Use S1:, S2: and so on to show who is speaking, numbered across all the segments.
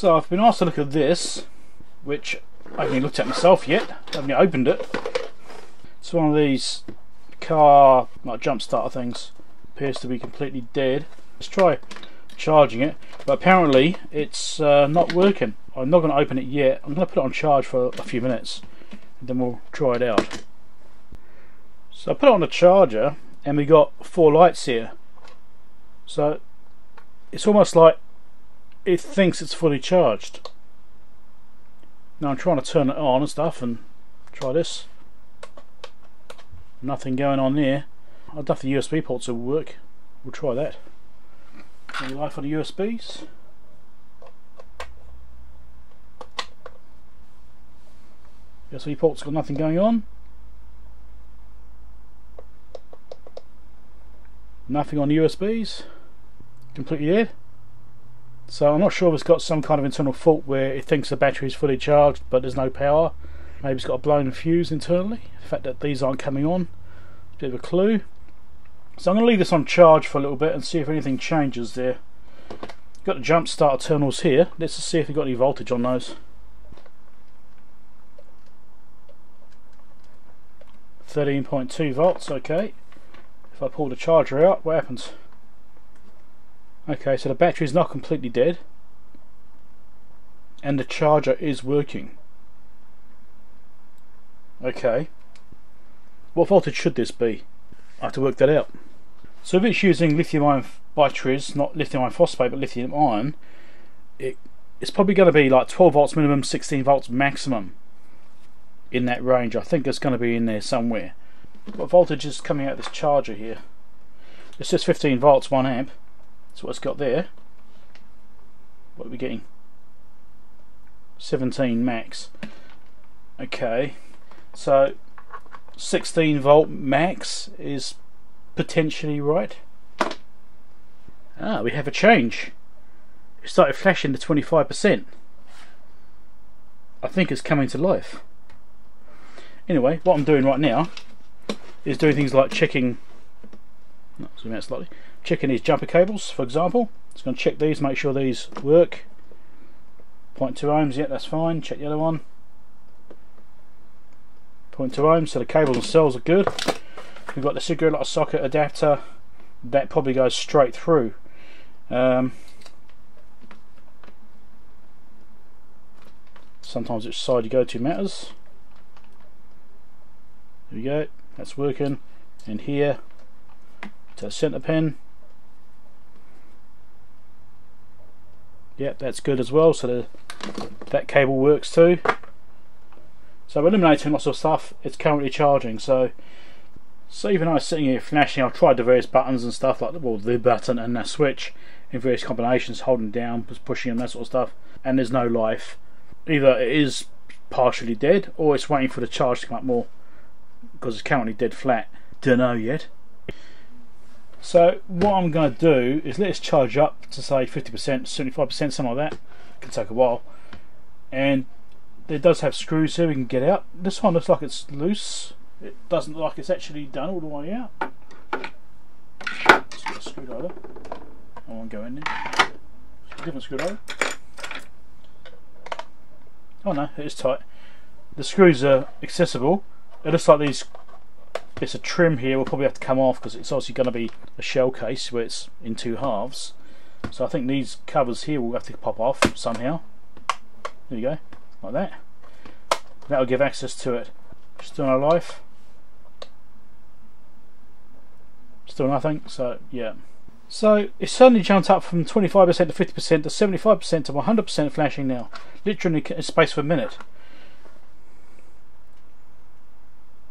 S1: So I've been asked to look at this, which I haven't looked at myself yet. I haven't opened it. It's one of these car like jump starter things. Appears to be completely dead. Let's try charging it, but apparently it's uh, not working. I'm not going to open it yet. I'm going to put it on charge for a few minutes, and then we'll try it out. So I put it on the charger, and we got four lights here. So it's almost like it thinks it's fully charged. Now I'm trying to turn it on and stuff and try this. Nothing going on there. I don't the USB ports will work. We'll try that. Any life on the USBs? USB ports got nothing going on. Nothing on the USBs. Completely dead. So I'm not sure if it's got some kind of internal fault where it thinks the battery is fully charged but there's no power. Maybe it's got a blown fuse internally. The fact that these aren't coming on. A bit of a clue. So I'm going to leave this on charge for a little bit and see if anything changes there. Got the jump start terminals here. Let's just see if we've got any voltage on those. 13.2 volts, okay. If I pull the charger out, what happens? Okay, so the battery is not completely dead. And the charger is working. Okay. What voltage should this be? I have to work that out. So if it's using lithium ion batteries, not lithium iron phosphate, but lithium ion, it, it's probably going to be like 12 volts minimum, 16 volts maximum in that range. I think it's going to be in there somewhere. What voltage is coming out of this charger here? It's just 15 volts, 1 amp. That's what it's got there. What are we getting? 17 max. Okay, so 16 volt max is potentially right. Ah, we have a change. It started flashing to 25%. I think it's coming to life. Anyway, what I'm doing right now is doing things like checking zoom out slightly. Checking these jumper cables for example. Just going to check these make sure these work. 0.2 ohms yeah that's fine. Check the other one. 0.2 ohms so the cables themselves are good. We've got the cigarette lighter socket adapter. That probably goes straight through. Um, sometimes which side you go to matters. There we go. That's working. And here to center pin. Yep that's good as well so the, that cable works too. So eliminating lots of stuff it's currently charging so so even I was sitting here flashing I've tried the various buttons and stuff like the, well, the button and the switch in various combinations holding down pushing and that sort of stuff and there's no life. Either it is partially dead or it's waiting for the charge to come up more because it's currently dead flat. Don't know yet so what I'm going to do is let us charge up to say 50%, 75%, something like that. It can take a while. And it does have screws here we can get out. This one looks like it's loose. It doesn't look like it's actually done all the way out. Let's get a screwdriver. I won't go in there. Different screwdriver. Oh no, it is tight. The screws are accessible. It looks like these bits of trim here will probably have to come off because it's obviously going to be a shell case where it's in two halves. So I think these covers here will have to pop off somehow. There you go like that. That'll give access to it. Still no life. Still nothing so yeah. So it's suddenly jumped up from 25% to 50% to 75% to 100% flashing now. Literally in space of a minute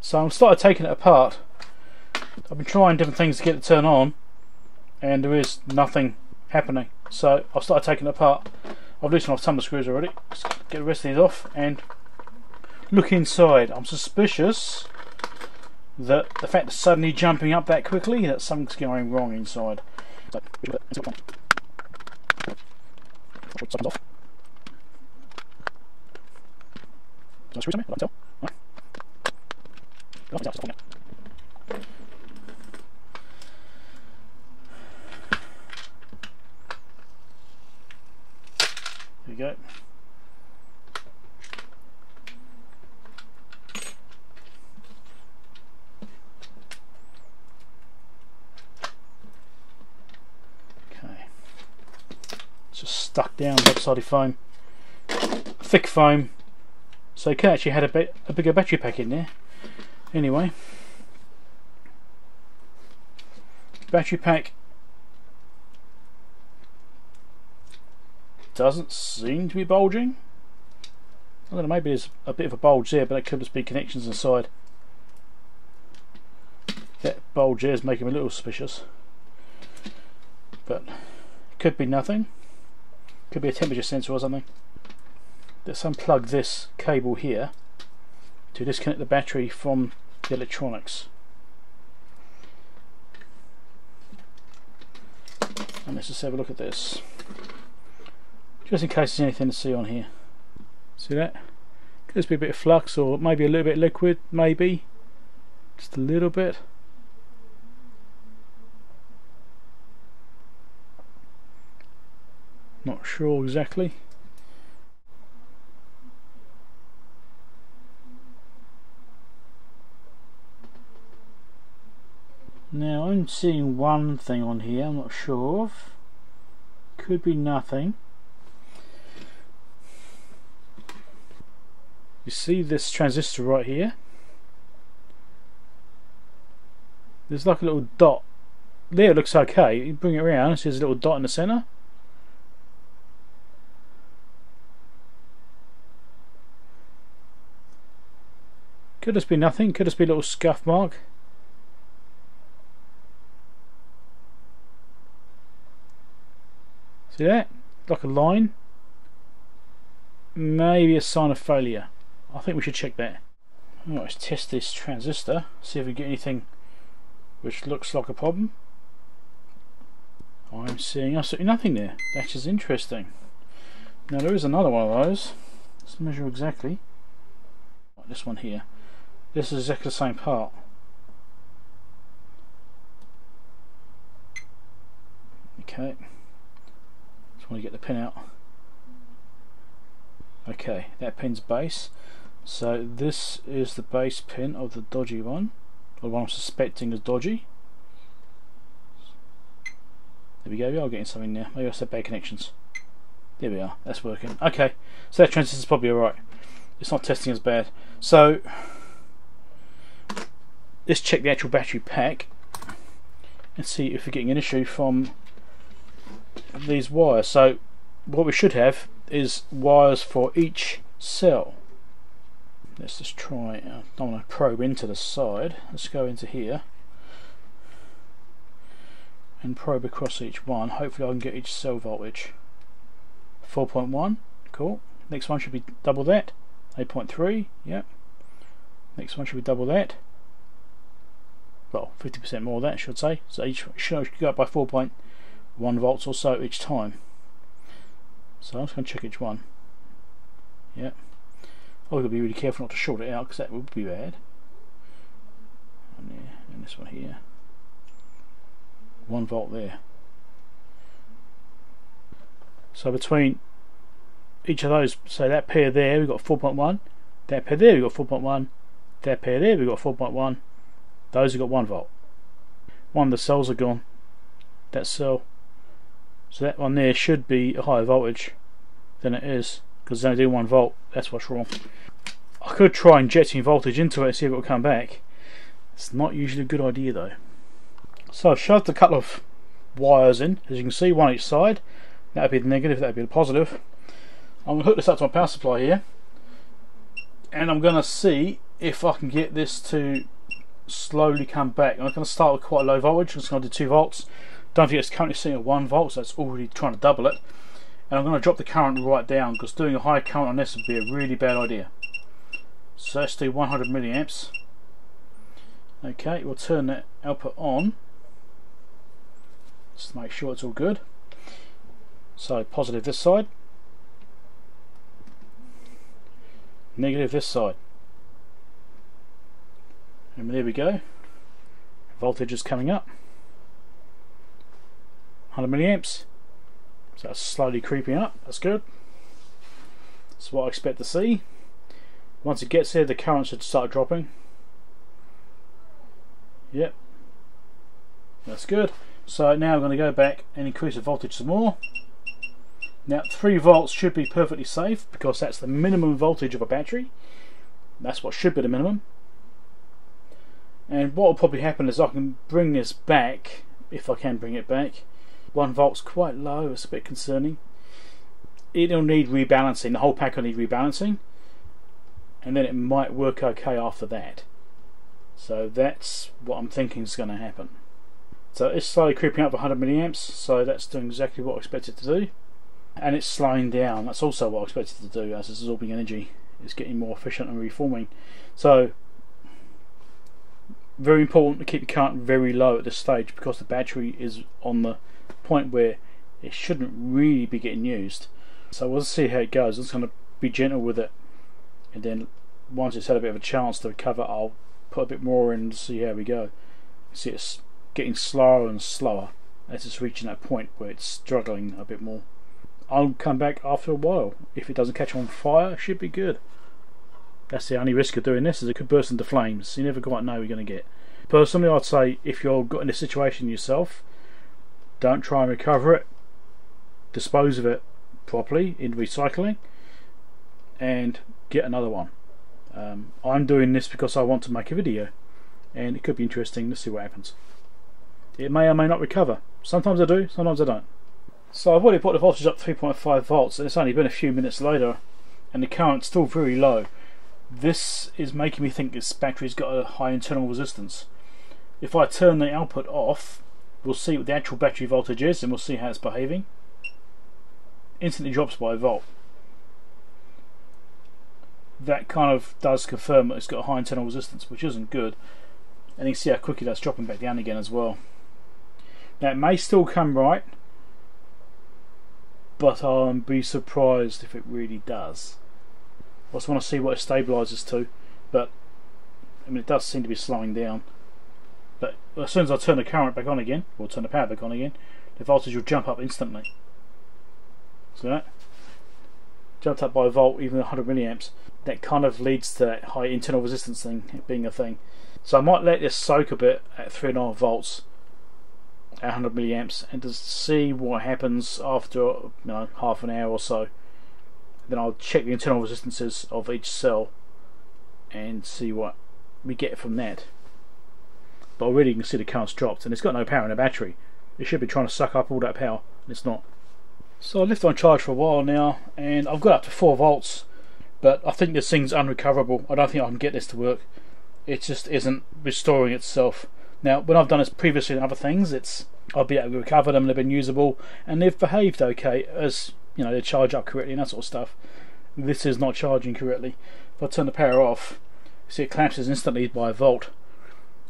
S1: So I've started taking it apart. I've been trying different things to get it turn on and there is nothing happening. So I've started taking it apart. I've loosened off some of the screws already. Let's get the rest of these off and look inside. I'm suspicious that the fact it's suddenly jumping up that quickly that something's going wrong inside. off. Something? I can tell. There we go. Okay. It's just stuck down lopsided foam. Thick foam. So it actually had a, bit, a bigger battery pack in there. Anyway. Battery pack doesn't seem to be bulging. I don't know, maybe there's a bit of a bulge there, but it could just be connections inside. That bulge there is making me a little suspicious. But it could be nothing. Could be a temperature sensor or something. Let's unplug this cable here to disconnect the battery from the electronics. And let's just have a look at this. Just in case there's anything to see on here. See that? Could just be a bit of flux or maybe a little bit liquid? Maybe. Just a little bit. Not sure exactly Now I'm seeing one thing on here I'm not sure of. Could be nothing. you see this transistor right here? There's like a little dot. There it looks okay. You bring it around there's a little dot in the center. Could just be nothing could just be a little scuff mark see that like a line maybe a sign of failure I think we should check that. Right, let's test this transistor, see if we get anything which looks like a problem. I'm seeing absolutely nothing there. That is interesting. Now there is another one of those. Let's measure exactly. Like this one here. This is exactly the same part. Okay. Want to get the pin out. Okay, that pin's base. So this is the base pin of the dodgy one, or one I'm suspecting is dodgy. There we go, we are getting something there. Maybe I said bad connections. There we are, that's working. Okay, so that transistor's probably alright. It's not testing as bad. So, let's check the actual battery pack and see if we're getting an issue from these wires. So, what we should have is wires for each cell. Let's just try uh, I don't want to probe into the side. Let's go into here and probe across each one. Hopefully I can get each cell voltage. 4.1 cool. Next one should be double that. 8.3 yep. Next one should be double that. Well 50% more that I should say. So each should go up by 4.1 volts or so each time so I'm just going to check each one yep Oh, I've got to be really careful not to short it out because that would be bad. And, there, and this one here. One volt there. So between each of those, so that pair there we've got 4.1, that pair there we've got 4.1, that pair there we've got 4.1, those have got 1 volt. One of the cells are gone. That cell. So that one there should be a higher voltage than it is because they only do 1 volt. That's what's wrong. I could try injecting voltage into it and see if it will come back. It's not usually a good idea though. So I've shoved a couple of wires in, as you can see, one each side. That would be the negative, that would be the positive. I'm going to hook this up to my power supply here. And I'm going to see if I can get this to slowly come back. I'm going to start with quite a low voltage, I'm just going to do 2 volts. Don't forget it's currently sitting at 1 volt, so it's already trying to double it. And I'm going to drop the current right down, because doing a high current on this would be a really bad idea. So let's do 100 milliamps. Okay, we'll turn that output on. Just to make sure it's all good. So positive this side. Negative this side. And there we go. Voltage is coming up. 100 milliamps. So it's slowly creeping up. That's good. That's what I expect to see. Once it gets here, the current should start dropping. Yep. That's good. So now I'm going to go back and increase the voltage some more. Now 3 volts should be perfectly safe because that's the minimum voltage of a battery. That's what should be the minimum. And what will probably happen is I can bring this back, if I can bring it back. 1 volt's quite low, it's a bit concerning. It'll need rebalancing, the whole pack will need rebalancing. And then it might work okay after that. So that's what I'm thinking is going to happen. So it's slowly creeping up 100 milliamps, so that's doing exactly what I expected to do and it's slowing down. That's also what I expected to do as it's absorbing energy. It's getting more efficient and reforming. So very important to keep the current very low at this stage because the battery is on the point where it shouldn't really be getting used. So we'll see how it goes. I'm just going to be gentle with it and then once it's had a bit of a chance to recover I'll put a bit more in to see how we go. See it's getting slower and slower as it's reaching that point where it's struggling a bit more. I'll come back after a while. If it doesn't catch on fire, it should be good. That's the only risk of doing this, is it could burst into flames. You never quite know what you're going to get. Personally, I'd say if you're got in a situation yourself, don't try and recover it. Dispose of it properly in recycling, and get another one. Um, I'm doing this because I want to make a video, and it could be interesting to see what happens. It may or may not recover. Sometimes I do, sometimes I don't. So I've already put the voltage up 3.5 volts and it's only been a few minutes later and the current's still very low. This is making me think this battery's got a high internal resistance. If I turn the output off, we'll see what the actual battery voltage is and we'll see how it's behaving. Instantly drops by a volt. That kind of does confirm that it's got a high internal resistance, which isn't good. And you can see how quickly that's dropping back down again as well. Now it may still come right, but I'll be surprised if it really does. I just want to see what it stabilises to, but I mean it does seem to be slowing down. But as soon as I turn the current back on again, or turn the power back on again, the voltage will jump up instantly. See that? Jumped up by a volt, even 100 milliamps. That kind of leads to that high internal resistance thing being a thing. So I might let this soak a bit at 3.5 volts 100 milliamps and to see what happens after you know, half an hour or so then I'll check the internal resistances of each cell and see what we get from that but already you can see the current's dropped and it's got no power in the battery. It should be trying to suck up all that power and it's not. So I left on charge for a while now and I've got up to 4 volts but I think this thing's unrecoverable. I don't think I can get this to work. It just isn't restoring itself. Now, when I've done this previously in other things, it's I'll be able to recover them, and they've been usable, and they've behaved okay as you know they charge up correctly and that sort of stuff. This is not charging correctly. If I turn the power off, see it collapses instantly by a volt,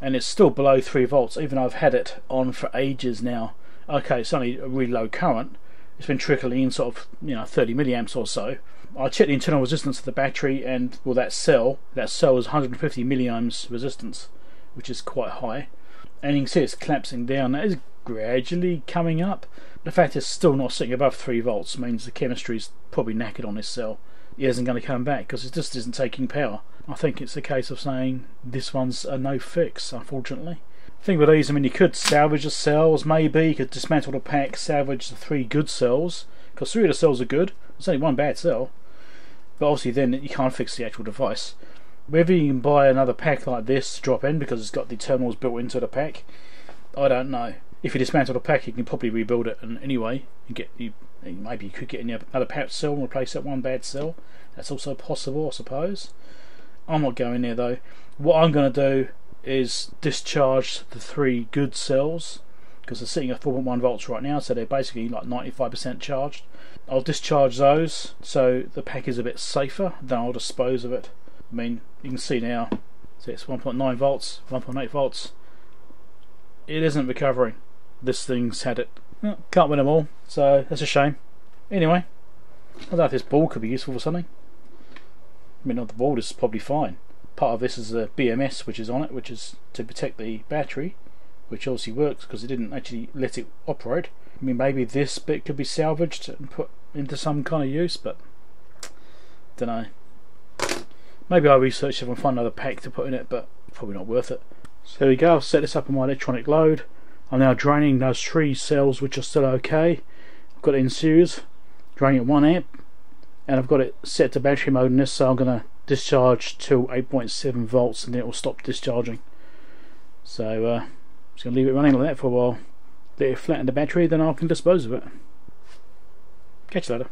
S1: and it's still below three volts, even though I've had it on for ages now. Okay, it's only a really low current. It's been trickling in sort of you know 30 milliamps or so. I checked the internal resistance of the battery, and well, that cell that cell is 150 milliamps resistance which is quite high. And you can see it's collapsing down. That is gradually coming up. The fact it's still not sitting above 3 volts means the chemistry is probably knackered on this cell. It isn't going to come back because it just isn't taking power. I think it's a case of saying this one's a no fix, unfortunately. thing with these, I mean, you could salvage the cells, maybe. You could dismantle the pack, salvage the three good cells, because three of the cells are good. There's only one bad cell. But obviously, then you can't fix the actual device. Whether you can buy another pack like this to drop in because it's got the terminals built into the pack, I don't know. If you dismantle the pack, you can probably rebuild it and anyway. You get you maybe you could get another patch cell and replace that one bad cell. That's also possible, I suppose. I'm not going there though. What I'm going to do is discharge the three good cells because they're sitting at 4.1 volts right now, so they're basically like 95% charged. I'll discharge those so the pack is a bit safer, then I'll dispose of it. I mean, you can see now, see it's 1.9 volts, 1.8 volts. It isn't recovering. This thing's had it. Eh, can't win them all, so that's a shame. Anyway, I don't know if this ball could be useful for something. I mean, the board is probably fine. Part of this is a BMS which is on it, which is to protect the battery, which obviously works because it didn't actually let it operate. I mean, maybe this bit could be salvaged and put into some kind of use, but Don't know. Maybe I'll research if I find another pack to put in it, but probably not worth it. So there we go, I've set this up on my electronic load. I'm now draining those three cells which are still okay. I've got it in series, draining at 1 amp, and I've got it set to battery mode in this, so I'm going to discharge to 8.7 volts and then it will stop discharging. So uh, I'm just going to leave it running like that for a while. Let it flatten the battery, then I can dispose of it. Catch you later.